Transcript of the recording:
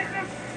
This